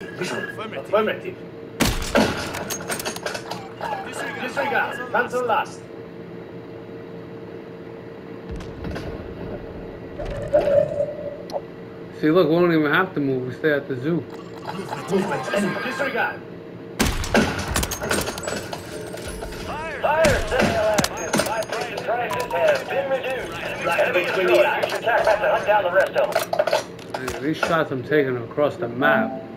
Affirmative. Disregard. Disregard. Cancel last. See, look, we don't even have to move. We stay at the zoo. Movement. Enemy. Disregard. Fire signal prices have been reduced. Right, Enemy which Use your attack map to hunt down the rest of them. These shots I'm taking across the map.